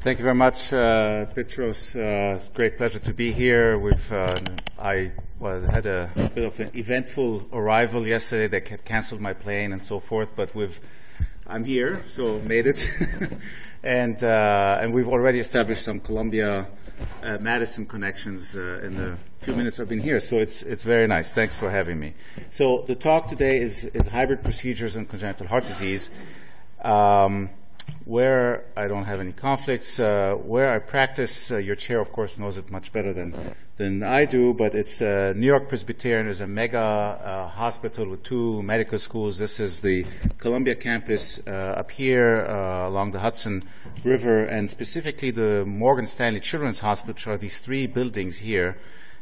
Thank you very much, uh, Petros. Uh, it's a great pleasure to be here. We've, uh, I had a bit of an eventful arrival yesterday. They canceled my plane and so forth, but we've, I'm here, so made it. and, uh, and we've already established some Columbia uh, Madison connections uh, in the few minutes I've been here, so it's, it's very nice. Thanks for having me. So the talk today is, is hybrid procedures in congenital heart disease. Um, where I don't have any conflicts, uh, where I practice, uh, your chair, of course, knows it much better than, than I do, but it's uh, New York Presbyterian is a mega uh, hospital with two medical schools. This is the Columbia campus uh, up here uh, along the Hudson River, and specifically the Morgan Stanley Children's Hospital, which are these three buildings here,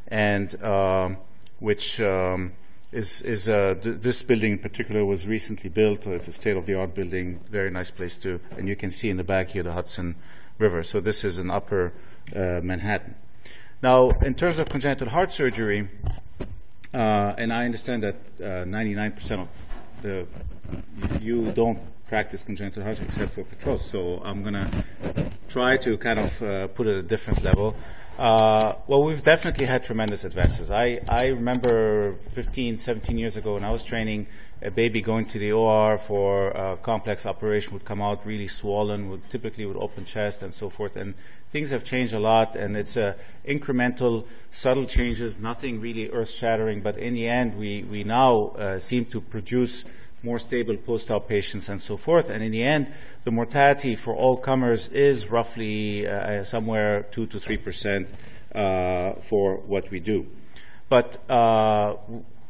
and um, which um, is, is uh, th- this building in particular was recently built. It's a state-of-the-art building, very nice place to, and you can see in the back here the Hudson River. So this is in Upper uh, Manhattan. Now, in terms of congenital heart surgery, uh, and I understand that 99% uh, of the you don't practice congenital heart surgery except for Petros, so I'm going to try to kind of uh, put it at a different level. Uh, well, we've definitely had tremendous advances. I, I remember 15, 17 years ago when I was training, a baby going to the OR for a complex operation would come out really swollen, would typically with open chest and so forth. And things have changed a lot, and it's incremental, subtle changes, nothing really earth-shattering. But in the end, we we now uh, seem to produce more stable post-op patients and so forth. And in the end, the mortality for all comers is roughly uh, somewhere 2 to 3 percent uh, for what we do. But, uh,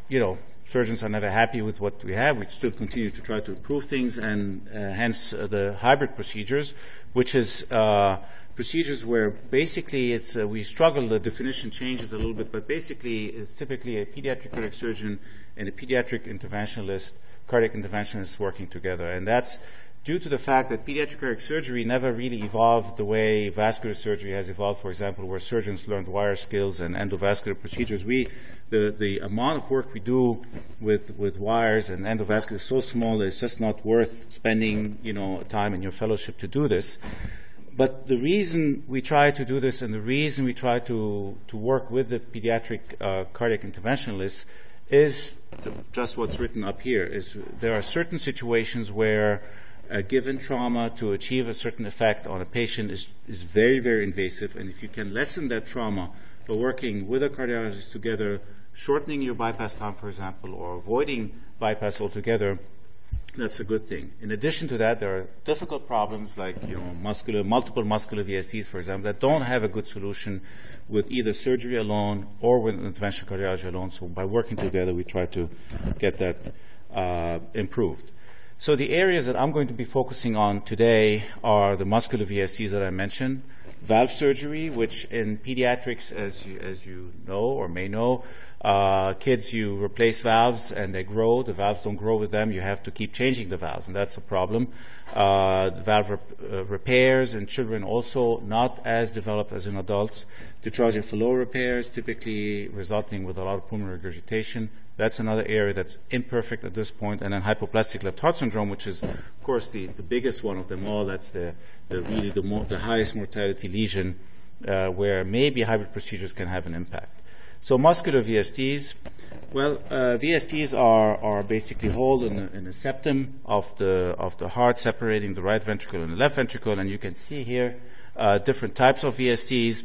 you know, surgeons are never happy with what we have. We still continue to try to improve things, and uh, hence uh, the hybrid procedures, which is uh, procedures where basically it's we struggle. The definition changes a little bit, but basically it's typically a pediatric cardiac surgeon and a pediatric interventionalist cardiac interventionists working together. And that's due to the fact that pediatric cardiac surgery never really evolved the way vascular surgery has evolved, for example, where surgeons learned wire skills and endovascular procedures. We, the, the amount of work we do with, with wires and endovascular is so small that it's just not worth spending, you know, time in your fellowship to do this. But the reason we try to do this and the reason we try to, to work with the pediatric uh, cardiac interventionalists is just what's written up here. Is there are certain situations where a given trauma to achieve a certain effect on a patient is, is very, very invasive, and if you can lessen that trauma by working with a cardiologist together, shortening your bypass time, for example, or avoiding bypass altogether, that's a good thing. In addition to that, there are difficult problems like you know muscular, multiple muscular VSDs, for example, that don't have a good solution with either surgery alone or with interventional cardiology alone. So by working together, we try to get that uh, improved. So the areas that I'm going to be focusing on today are the muscular VSDs that I mentioned, valve surgery, which in pediatrics, as you, as you know or may know, uh, kids, you replace valves and they grow. The valves don't grow with them. You have to keep changing the valves, and that's a problem. Uh, valve rep- uh, repairs in children also not as developed as in adults. Detroit flow repairs typically resulting with a lot of pulmonary regurgitation. That's another area that's imperfect at this point. And then hypoplastic left heart syndrome, which is, of course, the, the biggest one of them all. That's the, the really the, mo- the highest mortality lesion uh, where maybe hybrid procedures can have an impact. So muscular VSDs, well, uh, VSDs are, are basically hole in the, in the septum of the, of the heart separating the right ventricle and the left ventricle. And you can see here uh, different types of VSDs.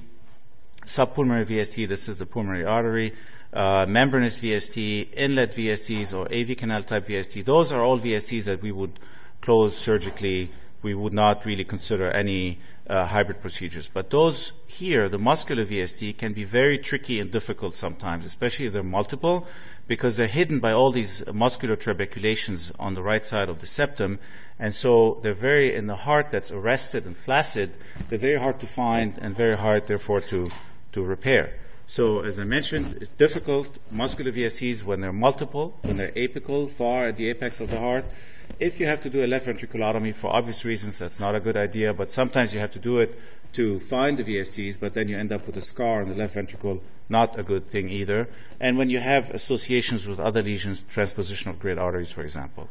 Subpulmonary VSD, this is the pulmonary artery. Uh, membranous VSD, inlet VSDs, or AV canal type VSD. Those are all VSDs that we would close surgically. We would not really consider any uh, hybrid procedures. But those here, the muscular VSD, can be very tricky and difficult sometimes, especially if they're multiple, because they're hidden by all these muscular trabeculations on the right side of the septum. And so they're very, in the heart that's arrested and flaccid, they're very hard to find and very hard, therefore, to, to repair. So, as I mentioned, it's difficult. Muscular VSDs, when they're multiple, when they're apical, far at the apex of the heart, if you have to do a left ventriculotomy for obvious reasons, that's not a good idea, but sometimes you have to do it to find the VSDs, but then you end up with a scar on the left ventricle, not a good thing either. And when you have associations with other lesions, transposition of great arteries, for example.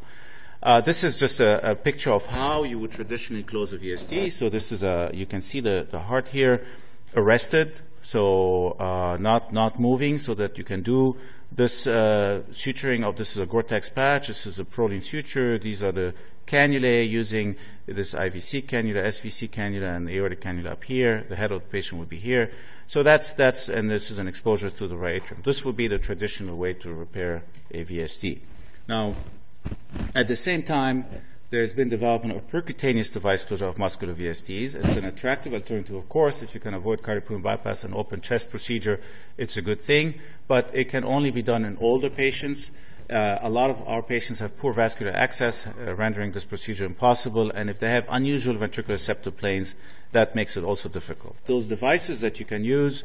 Uh, this is just a, a, picture of how you would traditionally close a VSD. So this is a, you can see the, the heart here arrested, so uh, not, not moving, so that you can do this uh, suturing of this is a Gore-Tex patch, this is a Prolene suture, these are the cannulae using this IVC cannula, SVC cannula, and the aortic cannula up here. The head of the patient would be here. So that's, that's, and this is an exposure to the right atrium. This would be the traditional way to repair a VSD. Now, at the same time, there's been development of percutaneous device closure of muscular VSDs. It's an attractive alternative, of course. If you can avoid cardiopulmonary bypass and open chest procedure, it's a good thing. But it can only be done in older patients. Uh, a lot of our patients have poor vascular access, uh, rendering this procedure impossible. And if they have unusual ventricular septal planes, that makes it also difficult. Those devices that you can use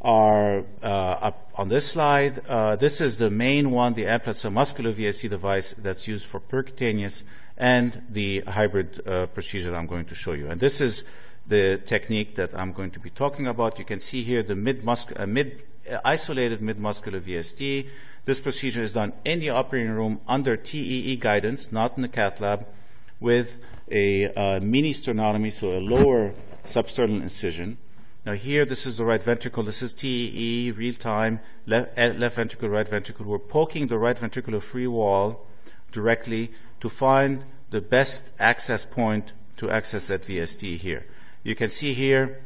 are uh, up on this slide. Uh, this is the main one, the Amplatzer muscular VSD device that's used for percutaneous and the hybrid uh, procedure that I'm going to show you. And this is the technique that I'm going to be talking about. You can see here the mid, mid isolated mid-muscular VSD. This procedure is done in the operating room under TEE guidance, not in the cath lab, with a uh, mini sternotomy, so a lower substernal incision. Now here, this is the right ventricle. This is TEE, real time, left, uh, left ventricle, right ventricle. We're poking the right ventricular free wall directly to find the best access point to access that VSD here. You can see here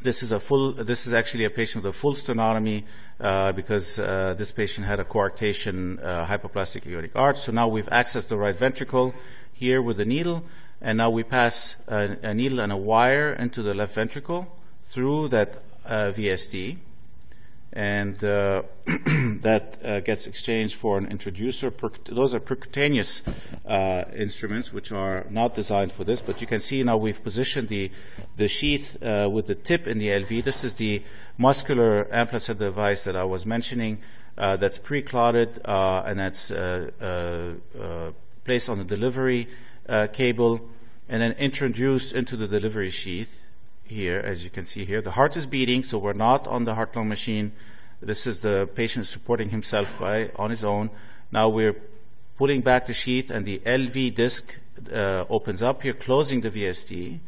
this is a full. This is actually a patient with a full sternotomy uh, because uh, this patient had a coarctation uh, hypoplastic aortic arch. So now we've accessed the right ventricle here with the needle, and now we pass a, a needle and a wire into the left ventricle through that uh, VSD and uh, that uh, gets exchanged for an introducer. those are percutaneous uh, instruments, which are not designed for this. But you can see now we've positioned the the sheath uh, with the tip in the LV. This is the muscular Amplatzer device that I was mentioning. Uh, that's pre-clotted uh, and that's placed on the delivery cable and then introduced into the delivery sheath here, as you can see here. The heart is beating, so we're not on the heart lung machine. This is the patient supporting himself by on his own. Now we're pulling back the sheath, and the LV disc uh, opens up here, closing the VSD.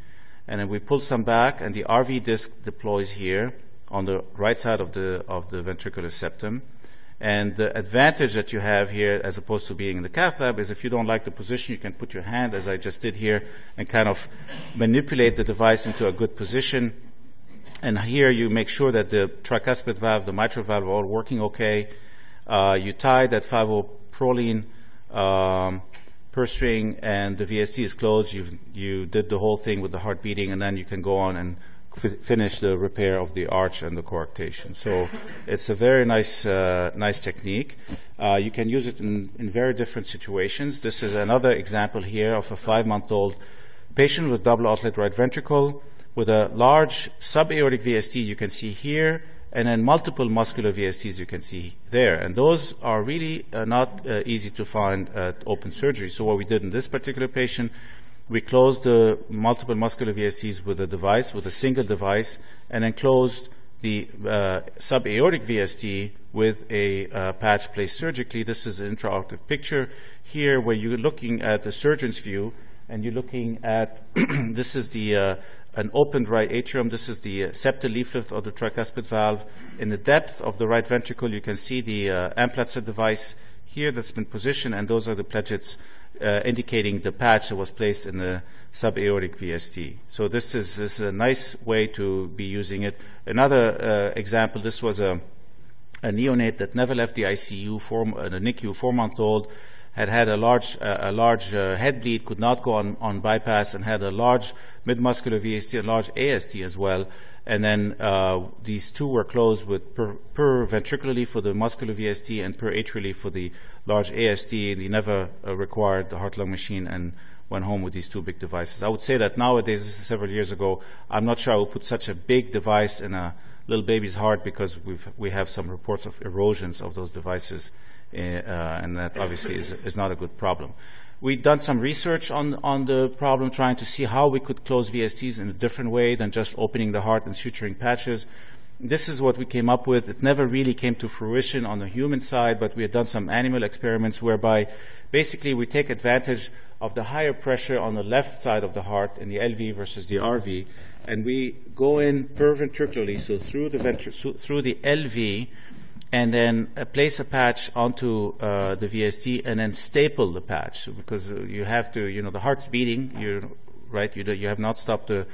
And then we pull some back, and the RV disc deploys here on the right side of the of the ventricular septum. And the advantage that you have here, as opposed to being in the cath lab, is if you don't like the position, you can put your hand, as I just did here, and kind of manipulate the device into a good position. And here you make sure that the tricuspid valve, the mitral valve are all working okay. Uh, you tie that 5-Prolene um, purse string, and the VSD is closed. you you did the whole thing with the heart beating, and then you can go on and finish the repair of the arch and the coarctation. So it's a very nice, uh, nice technique. Uh, you can use it in, in, very different situations. This is another example here of a five-month-old patient with double outlet right ventricle with a large subaortic VSD you can see here, and then multiple muscular VSDs you can see there. And those are really uh, not uh, easy to find at open surgery. So what we did in this particular patient we closed the multiple muscular VSDs with a device, with a single device, and then closed the uh, subaortic VSD with a uh, patch placed surgically. This is an intraoperative picture here where you're looking at the surgeon's view and you're looking at this is the uh, an opened right atrium. This is the uh, septal leaflet of the tricuspid valve. In the depth of the right ventricle, you can see the uh, Amplatzer device here that's been positioned, and those are the pledgets uh, indicating the patch that was placed in the subaortic VSD. So this is, this is a nice way to be using it. Another uh, example, this was a, a neonate that never left the ICU, four, uh, the NICU, four-month-old, had had a large, uh, a large uh, head bleed, could not go on, on bypass, and had a large mid-muscular VSD, a large ASD as well. And then uh, these two were closed with per, per, ventricularly for the muscular VSD and per atrially for the large ASD. And he never uh, required the heart-lung machine and went home with these two big devices. I would say that nowadays, this is several years ago, I'm not sure I would put such a big device in a little baby's heart because we've, we have some reports of erosions of those devices uh, and that obviously is, is not a good problem. We've done some research on, on the problem, trying to see how we could close VSDs in a different way than just opening the heart and suturing patches. This is what we came up with. It never really came to fruition on the human side, but we had done some animal experiments whereby basically we take advantage of the higher pressure on the left side of the heart in the LV versus the RV, and we go in perventricularly, so through the ventri- through the LV, and then uh, place a patch onto uh, the VSD and then staple the patch because uh, you have to, you know, the heart's beating, you right, you, do, you have not stopped the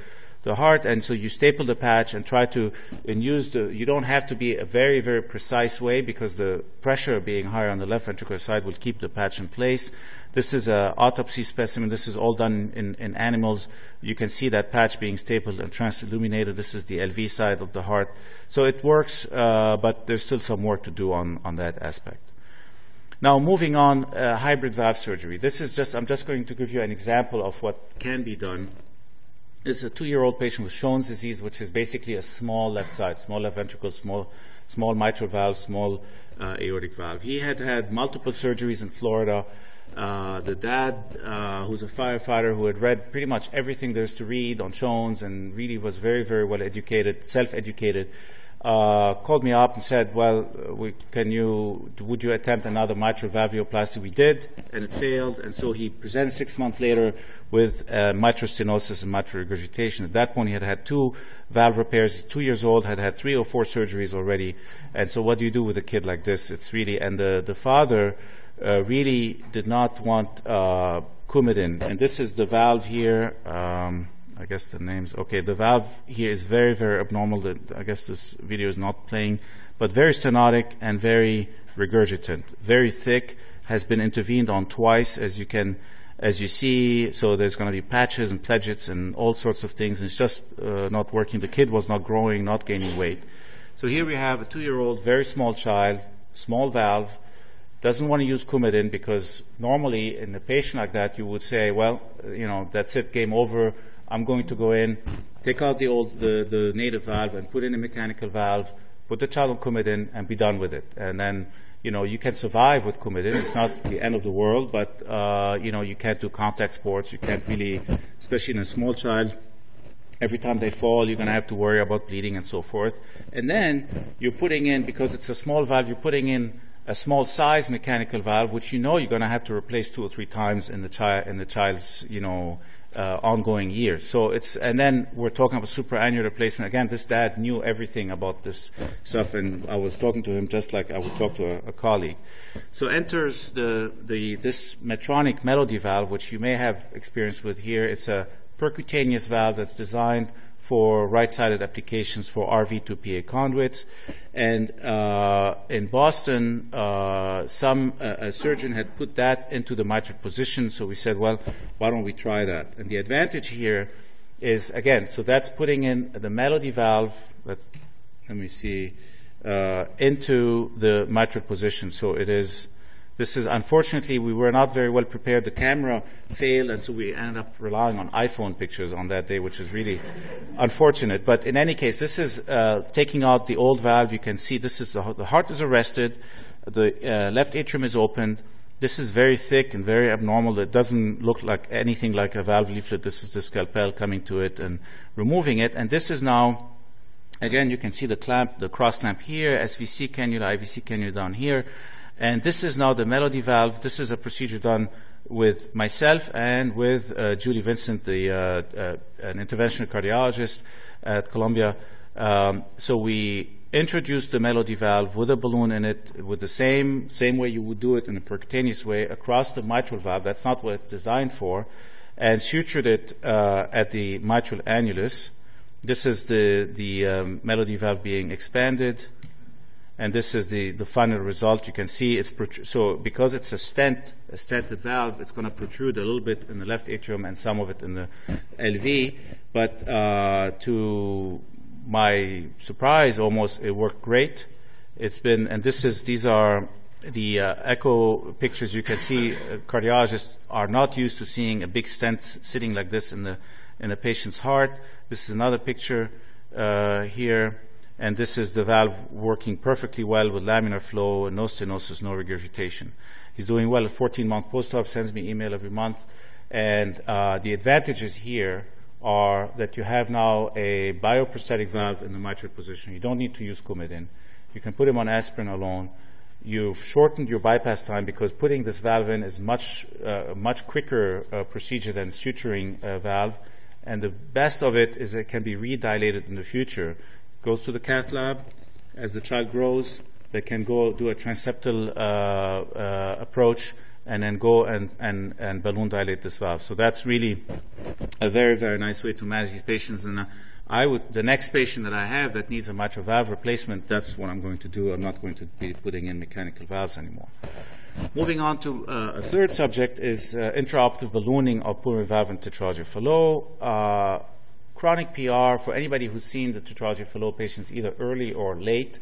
the heart, and so you staple the patch and try to and use the. You don't have to be a very very precise way because the pressure being higher on the left ventricular side will keep the patch in place. This is an autopsy specimen. This is all done in, in animals. You can see that patch being stapled and transilluminated. This is the LV side of the heart. So it works, uh, but there's still some work to do on, on that aspect. Now, moving on, uh, hybrid valve surgery. This is just, I'm just going to give you an example of what can be done. Is a two-year-old patient with Shone's disease, which is basically a small left side, small left ventricle, small, small mitral valve, small uh, aortic valve. He had had multiple surgeries in Florida. Uh, the dad, uh, who's a firefighter who had read pretty much everything there's to read on Shone's and really was very, very well educated, self-educated, uh, called me up and said, "Well, we, can you would you attempt another mitral valvuloplasty?" We did, and it failed. And so he presented six months later with uh, mitral stenosis and mitral regurgitation. At that point, he had had two valve repairs. Two years old, had had three or four surgeries already. And so, what do you do with a kid like this? It's really and the the father uh, really did not want uh, Coumadin. And this is the valve here. Um, I guess the name's okay. The valve here is very, very abnormal. The, I guess this video is not playing, but very stenotic and very regurgitant, very thick. Has been intervened on twice, as you can, as you see. So there's going to be patches and pledgets and all sorts of things. And it's just uh, not working. The kid was not growing, not gaining weight. So here we have a two-year-old, very small child, small valve doesn't want to use Coumadin because normally in a patient like that you would say, well, you know, that's it, game over. I'm going to go in, take out the old, the, the native valve and put in a mechanical valve, put the child on Coumadin and be done with it. And then, you know, you can survive with Coumadin. It's not the end of the world, but, uh, you know, you can't do contact sports. You can't really, especially in a small child, every time they fall, you're going to have to worry about bleeding and so forth. And then you're putting in, because it's a small valve, you're putting in a small size mechanical valve, which you know you're going to have to replace two or three times in the child in the child's you know uh, ongoing years. So it's and then we're talking about supraannular replacement. Again, this dad knew everything about this stuff, and I was talking to him just like I would talk to a, a colleague. So enters the the this Medtronic Melody valve, which you may have experience with here. It's a percutaneous valve that's designed for right-sided applications for RV to PA conduits. And uh, in Boston, uh, some uh, a surgeon had put that into the mitral position. So we said, well, why don't we try that? And the advantage here is again, so that's putting in the melody valve. let me see uh, into the mitral position. So it is this is unfortunately we were not very well prepared. The camera failed, and so we ended up relying on iPhone pictures on that day, which is really unfortunate. But in any case, this is uh, taking out the old valve. You can see this is the, the heart is arrested, the uh, left atrium is opened. This is very thick and very abnormal. It doesn't look like anything like a valve leaflet. This is the scalpel coming to it and removing it. And this is now, again, you can see the clamp, the cross clamp here, SVC cannula, IVC cannula down here. And this is now the melody valve. This is a procedure done with myself and with uh, Julie Vincent, the, uh, uh, an interventional cardiologist at Columbia. Um, so we introduced the melody valve with a balloon in it with the same, same way you would do it in a percutaneous way across the mitral valve. That's not what it's designed for. And sutured it uh, at the mitral annulus. This is the, the um, melody valve being expanded and this is the, the final result. You can see it's so because it's a stent, a stented valve, it's going to protrude a little bit in the left atrium and some of it in the LV. But uh, to my surprise, almost it worked great. It's been, and this is these are the uh, echo pictures. You can see uh, cardiologists are not used to seeing a big stent sitting like this in the in the patient's heart. This is another picture uh, here and this is the valve working perfectly well with laminar flow, and no stenosis, no regurgitation. He's doing well at 14 month post-op, sends me email every month, and uh, the advantages here are that you have now a bioprosthetic valve in the mitral position. You don't need to use Coumadin. You can put him on aspirin alone. You've shortened your bypass time because putting this valve in is much uh, much quicker uh, procedure than suturing a valve. And the best of it is it can be redilated in the future. Goes to the cath lab as the child grows. They can go do a transeptal uh, uh approach and then go and, and, and balloon dilate this valve. So that's really a very, very nice way to manage these patients. And uh, I would, the next patient that I have that needs a mitral valve replacement, that's what I'm going to do. I'm not going to be putting in mechanical valves anymore. Moving on to uh, a third subject is uh, intraoperative ballooning of pulmonary valve and tetralogy Fallot. Uh, chronic PR for anybody who's seen the tetralogy of Fallot patients either early or late.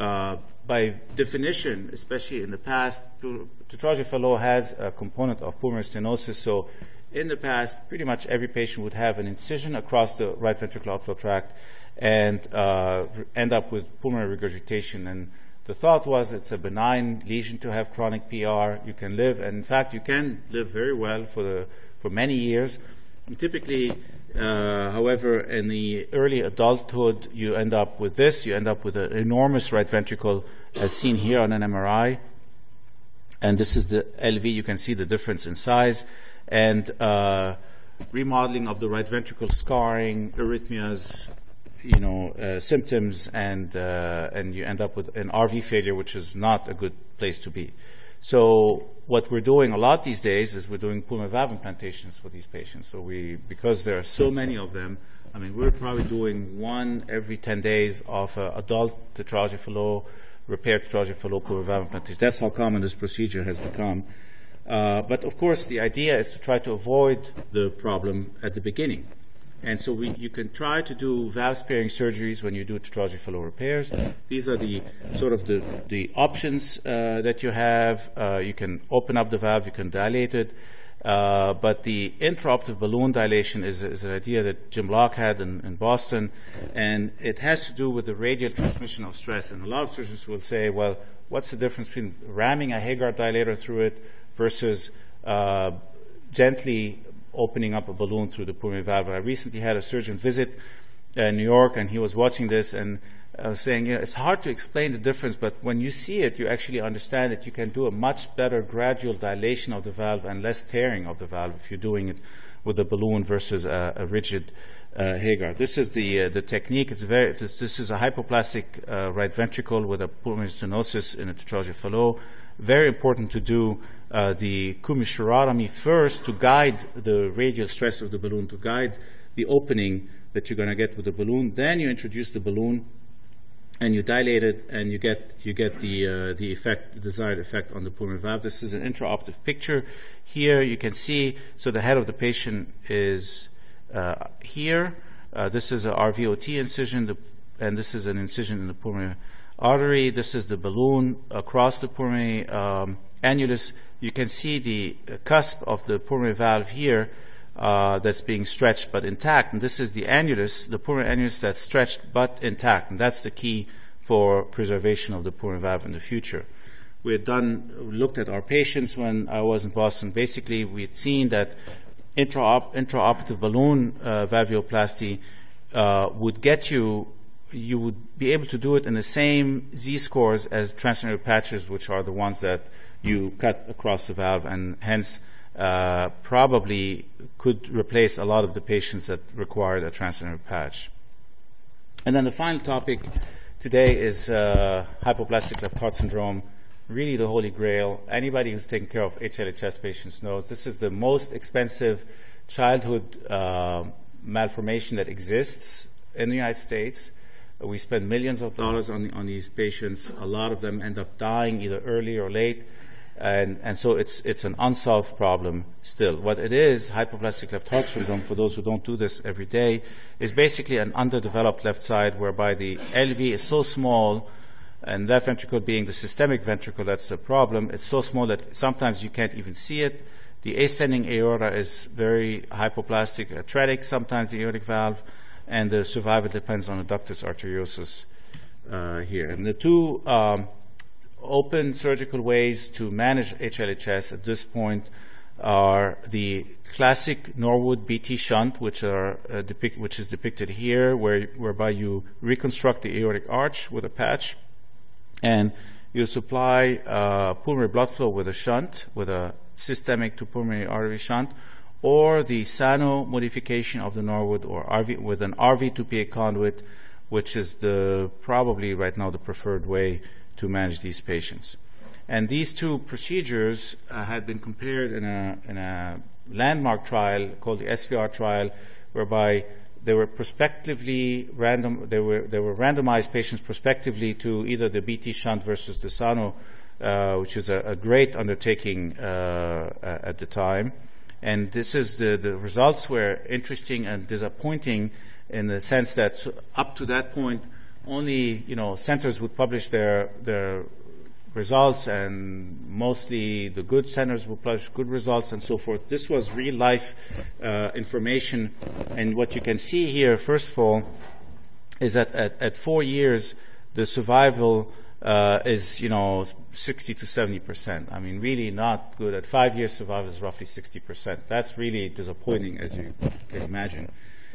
Uh, by definition, especially in the past, tetralogy of Fallot has a component of pulmonary stenosis. So in the past, pretty much every patient would have an incision across the right ventricular outflow tract and uh, end up with pulmonary regurgitation. And the thought was it's a benign lesion to have chronic PR. You can live, and in fact, you can live very well for, the, for many years. And typically, uh, however, in the early adulthood, you end up with this. You end up with an enormous right ventricle, as seen here on an MRI. And this is the LV. You can see the difference in size. And uh, remodeling of the right ventricle, scarring, arrhythmias, you know, uh, symptoms, and, uh, and you end up with an RV failure, which is not a good place to be. So what we're doing a lot these days is we're doing pulmonary valve implantations for these patients. So we, because there are so many of them, I mean, we're probably doing one every 10 days of uh, adult tetralogy Fallot, repair pulmonary valve implantation. That's how common this procedure has become. Uh, but of course, the idea is to try to avoid the problem at the beginning. And so we, you can try to do valve sparing surgeries when you do Fallot repairs. These are the sort of the, the options uh, that you have. Uh, you can open up the valve, you can dilate it. Uh, but the intraoperative balloon dilation is, is, an idea that Jim Lock had in, in, Boston, and it has to do with the radial transmission of stress. And a lot of surgeons will say, well, what's the difference between ramming a Hegar dilator through it versus uh, gently opening up a balloon through the pulmonary valve. I recently had a surgeon visit uh, New York, and he was watching this and uh, saying, you know, it's hard to explain the difference, but when you see it, you actually understand that you can do a much better gradual dilation of the valve and less tearing of the valve if you're doing it with a balloon versus a, a rigid uh, Hegar. This is the uh, the technique. It's very. This is a hypoplastic uh, right ventricle with a pulmonary stenosis in a tetralogy Fallot. Very important to do uh, the commissurotomy first to guide the radial stress of the balloon, to guide the opening that you're going to get with the balloon. Then you introduce the balloon and you dilate it and you get you get the uh, the effect the desired effect on the pulmonary valve. This is an intraoperative picture. Here you can see so the head of the patient is uh, here. Uh, this is a RVOT incision, the, and this is an incision in the pulmonary artery. This is the balloon across the pulmonary um, annulus you can see the cusp of the pulmonary valve here uh, that's being stretched but intact. And this is the annulus, the pulmonary annulus that's stretched but intact. And that's the key for preservation of the pulmonary valve in the future. We had done, looked at our patients when I was in Boston. Basically, we had seen that intraop- intraoperative balloon uh, valvuloplasty uh, would get you you would be able to do it in the same Z scores as transcatheter patches, which are the ones that you cut across the valve, and hence uh, probably could replace a lot of the patients that required a transcatheter patch. And then the final topic today is uh, hypoplastic left heart syndrome, really the holy grail. Anybody who's taken care of HLHS patients knows this is the most expensive childhood uh, malformation that exists in the United States. We spend millions of dollars on, on these patients. A lot of them end up dying either early or late. And, and so it's, it's an unsolved problem still. What it is, hypoplastic left heart syndrome, for those who don't do this every day, is basically an underdeveloped left side whereby the LV is so small, and left ventricle being the systemic ventricle, that's the problem. It's so small that sometimes you can't even see it. The ascending aorta is very hypoplastic, atretic, sometimes the aortic valve, and the survival depends on the ductus arteriosus uh, here. And the two um, open surgical ways to manage HLHS at this point are the classic Norwood BT shunt, which are uh, which is depicted here, where whereby you reconstruct the aortic arch with a patch, and you supply uh, pulmonary blood flow with a shunt, with a systemic to pulmonary artery shunt, or the Sano modification of the Norwood or RV with an RV2PA conduit, which is the probably right now the preferred way to manage these patients. And these two procedures uh, had been compared in a, in a landmark trial called the SVR trial, whereby they were prospectively random. They were they were randomized patients prospectively to either the BT shunt versus the Sano, uh, which is a, a great undertaking uh, at the time. And this is the, the results were interesting and disappointing in the sense that up to that point, only you know centers would publish their their results, and mostly the good centers would publish good results and so forth. This was real life uh, information, and what you can see here, first of all, is that at, at four years, the survival uh, is you know 60 to 70 percent. I mean, really not good. At five years, survival is roughly 60 percent. That's really disappointing, as you can imagine.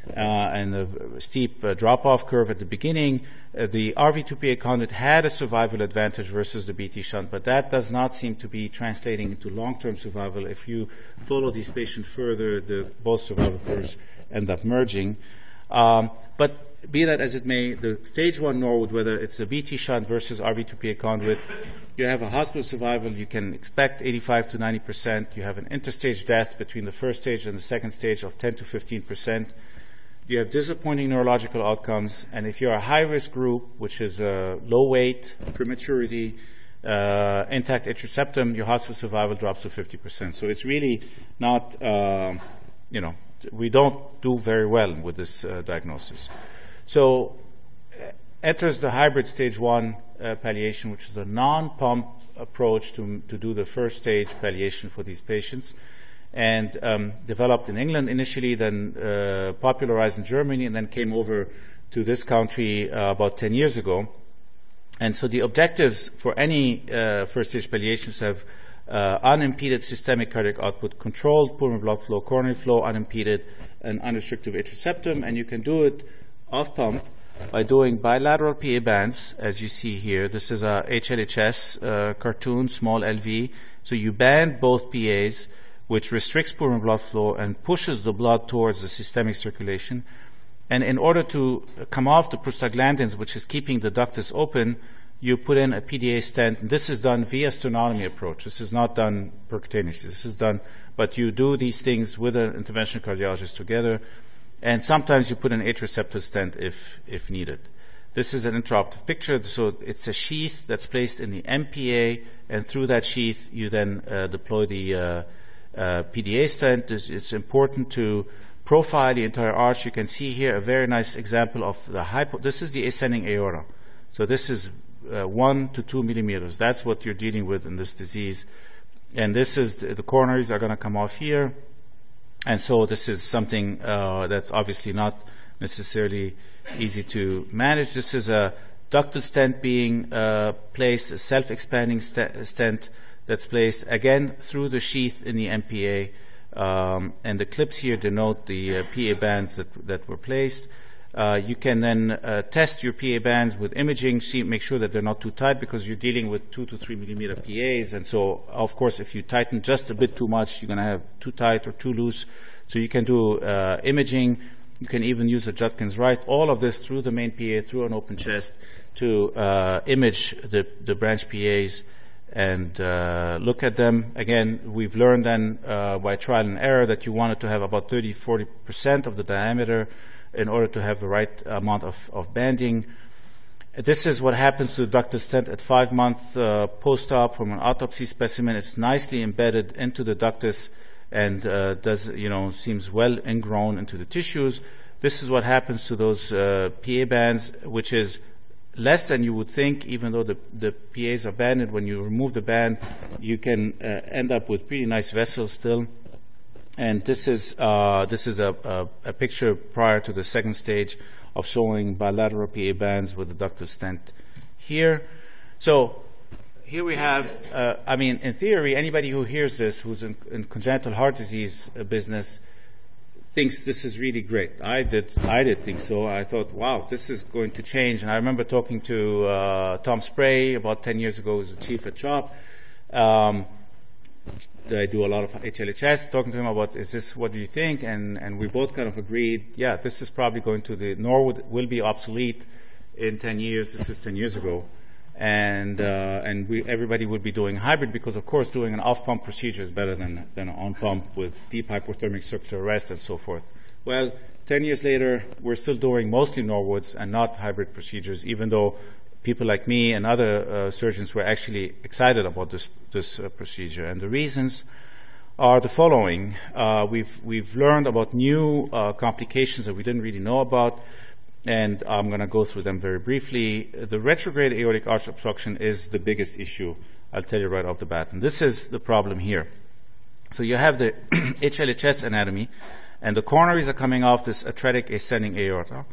Uh, and a steep uh, drop-off curve at the beginning. Uh, the RV2PA conduit had a survival advantage versus the BT shunt, but that does not seem to be translating into long-term survival. If you follow these patients further, the both survival curves end up merging. Um, but be that as it may, the stage one Norwood, whether it's a BT shunt versus RV2PA conduit, you have a hospital survival, you can expect 85 to 90 percent. You have an interstage death between the first stage and the second stage of 10 to 15 percent. You have disappointing neurological outcomes, and if you're a high risk group, which is uh, low weight, prematurity, uh, intact atrial your hospital survival drops to 50 percent. So it's really not, uh, you know, we don't do very well with this uh, diagnosis. So uh, enters the hybrid stage one uh, palliation, which is a non-pump approach to, to do the first stage palliation for these patients, and um, developed in England initially, then uh, popularized in Germany, and then came over to this country uh, about 10 years ago. And so the objectives for any uh, first stage palliations have uh, unimpeded systemic cardiac output, controlled pulmonary blood flow, coronary flow unimpeded, and unrestricted atrial septum, and you can do it off pump by doing bilateral PA bands, as you see here. This is a HLHS uh, cartoon, small LV. So you band both PAs, which restricts pulmonary blood flow and pushes the blood towards the systemic circulation. And in order to come off the prostaglandins, which is keeping the ductus open, you put in a PDA stent. This is done via sternotomy approach. This is not done percutaneously. This is done, but you do these things with an interventional cardiologist together and sometimes you put an atrial stent if, if needed. This is an intraoperative picture, so it's a sheath that's placed in the MPA, and through that sheath you then uh, deploy the uh, uh, PDA stent. It's, it's, important to profile the entire arch. You can see here a very nice example of the hypo. This is the ascending aorta. So this is uh, one to two millimeters. That's what you're dealing with in this disease. And this is the, the coronaries are going to come off here. And so this is something uh, that's obviously not necessarily easy to manage. This is a ductal stent being uh, placed, a self-expanding st- stent that's placed again through the sheath in the MPA. Um, and the clips here denote the uh, PA bands that, that were placed. Uh, you can then uh, test your PA bands with imaging, see, make sure that they're not too tight because you're dealing with two to three millimeter PAs. And so, of course, if you tighten just a bit too much, you're going to have too tight or too loose. So you can do uh, imaging. You can even use a Judkins Right. All of this through the main PA, through an open chest, to uh, image the, the branch PAs and uh, look at them. Again, we've learned then uh, by trial and error that you wanted to have about 30, 40 percent of the diameter in order to have the right amount of, of banding. This is what happens to the ductal stent at five months uh, post-op from an autopsy specimen. It's nicely embedded into the ductus and uh, does, you know, seems well ingrown into the tissues. This is what happens to those uh, PA bands, which is less than you would think, even though the, the PAs are banded. When you remove the band, you can uh, end up with pretty nice vessels still. And this is uh, this is a, a, a, picture prior to the second stage of showing bilateral PA bands with the ductal stent here. So here we have, uh, I mean, in theory, anybody who hears this, who's in, in congenital heart disease uh, business, thinks this is really great. I did, I did think so. I thought, wow, this is going to change. And I remember talking to uh, Tom Spray about 10 years ago, who was the chief at CHOP. Um, I do a lot of HLHS, talking to him about, is this, what do you think? And, and we both kind of agreed, yeah, this is probably going to, the Norwood will be obsolete in 10 years. This is 10 years ago. And, uh, and we, everybody would be doing hybrid because, of course, doing an off-pump procedure is better than, than an on-pump with deep hypothermic circular arrest and so forth. Well, 10 years later, we're still doing mostly Norwoods and not hybrid procedures, even though people like me and other uh, surgeons were actually excited about this, this uh, procedure. And the reasons are the following. Uh, we've, we've learned about new complications that we didn't really know about, and I'm going to go through them very briefly. The retrograde aortic arch obstruction is the biggest issue, I'll tell you right off the bat. And this is the problem here. So you have the HLHS anatomy, and the coronaries are coming off this atretic ascending aorta.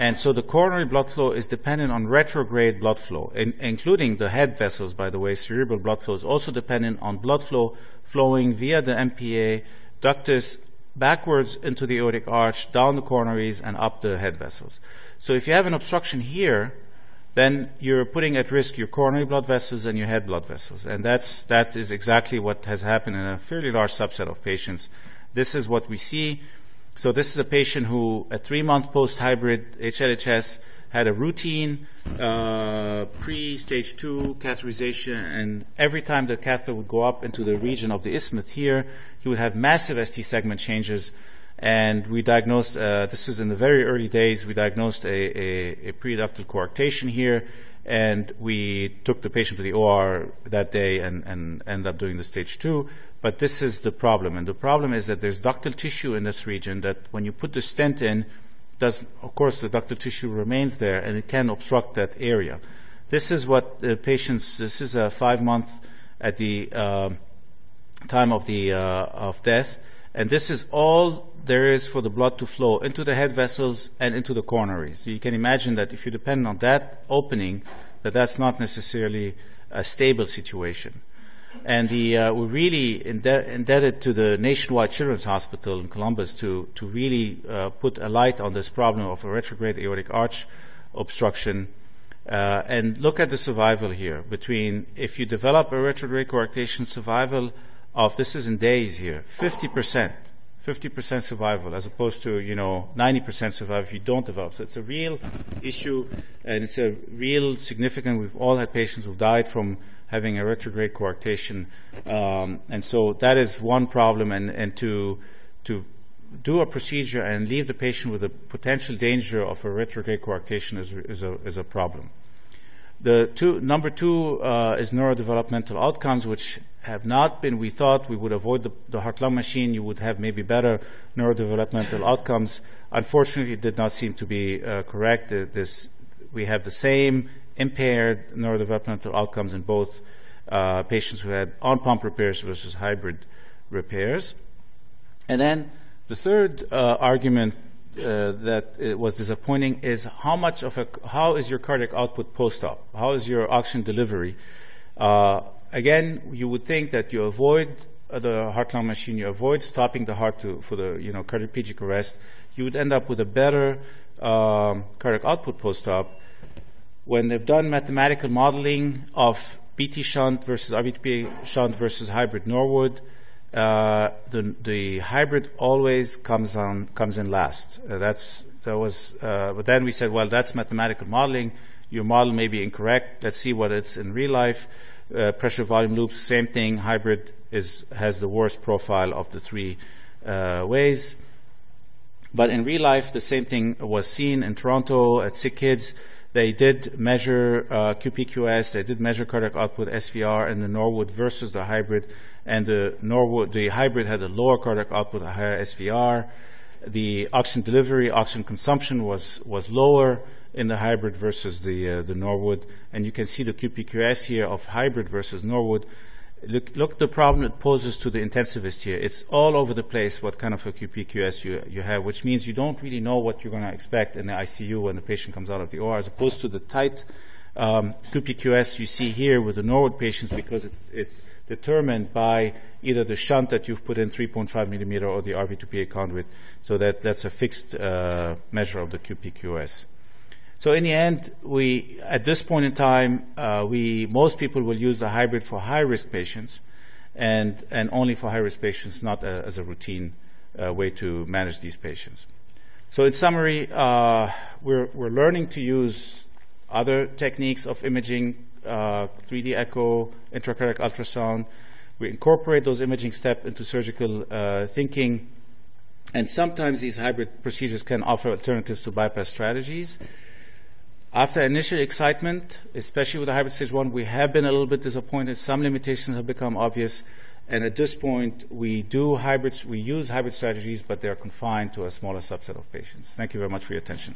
And so the coronary blood flow is dependent on retrograde blood flow, in, including the head vessels, by the way. Cerebral blood flow is also dependent on blood flow flowing via the MPA ductus backwards into the aortic arch, down the coronaries, and up the head vessels. So if you have an obstruction here, then you're putting at risk your coronary blood vessels and your head blood vessels. And that's, that is exactly what has happened in a fairly large subset of patients. This is what we see. So this is a patient who, at three month post-hybrid HLHS, had a routine uh, pre-stage two catheterization, and every time the catheter would go up into the region of the isthmus here, he would have massive ST segment changes. And we diagnosed, uh, this is in the very early days, we diagnosed a, a, a pre-ductal coarctation here, and we took the patient to the OR that day and, and ended up doing the stage two. But this is the problem. And the problem is that there's ductal tissue in this region that when you put the stent in, does, of course, the ductal tissue remains there and it can obstruct that area. This is what the patients, this is a five month at the uh, time of the, uh, of death. And this is all there is for the blood to flow into the head vessels and into the coronaries. You can imagine that if you depend on that opening, that that's not necessarily a stable situation. And the, uh, we're really indebted to the Nationwide Children's Hospital in Columbus to, to really uh, put a light on this problem of a retrograde aortic arch obstruction. Uh, and look at the survival here between if you develop a retrograde coarctation survival of this is in days here 50% 50% survival as opposed to you know 90% survival if you don't develop so it's a real issue and it's a real significant we've all had patients who've died from having a retrograde coarctation. Um, and so that is one problem, and, and to, to do a procedure and leave the patient with a potential danger of a retrograde coarctation is, is, a, is a problem. The two, number two uh, is neurodevelopmental outcomes, which have not been, we thought we would avoid the, the heart-lung machine, you would have maybe better neurodevelopmental outcomes. Unfortunately, it did not seem to be uh, correct. This, we have the same impaired neurodevelopmental outcomes in both uh, patients who had on-pump repairs versus hybrid repairs. And then the third uh, argument uh, that was disappointing is how much of a how is your cardiac output post-op? How is your oxygen delivery? Uh, again, you would think that you avoid the heart-lung machine, you avoid stopping the heart to, for the you know cardioplegic arrest. You would end up with a better um, cardiac output post-op when they've done mathematical modeling of BT shunt versus RVTP shunt versus hybrid Norwood, uh, the, the hybrid always comes on comes in last. Uh, that's that was. Uh, but then we said, well, that's mathematical modeling. Your model may be incorrect. Let's see what it's in real life. Uh, pressure volume loops, same thing. Hybrid is has the worst profile of the three uh, ways. But in real life, the same thing was seen in Toronto at Sick Kids. They did measure uh, QPQS, they did measure cardiac output SVR in the Norwood versus the hybrid, and the Norwood, the hybrid had a lower cardiac output, a higher SVR. The oxygen delivery, oxygen consumption was was lower in the hybrid versus the uh, the Norwood, and you can see the QPQS here of hybrid versus Norwood look, look the problem it poses to the intensivist here. It's all over the place what kind of a QPQS you, you have, which means you don't really know what you're going to expect in the ICU when the patient comes out of the OR, as opposed to the tight Um, QPQS you see here with the Norwood patients because it's, it's determined by either the shunt that you've put in 3.5 millimeter or the RV2PA conduit. So that, that's a fixed uh, measure of the QPQS. So in the end, we at this point in time, uh, we most people will use the hybrid for high risk patients, and and only for high risk patients, not a, as a routine uh, way to manage these patients. So in summary, uh, we're we're learning to use other techniques of imaging, 3D uh, echo, intracardiac ultrasound. We incorporate those imaging steps into surgical uh, thinking, and sometimes these hybrid procedures can offer alternatives to bypass strategies. After initial excitement, especially with the hybrid stage one, we have been a little bit disappointed. Some limitations have become obvious. And at this point, we do hybrids, we use hybrid strategies, but they are confined to a smaller subset of patients. Thank you very much for your attention.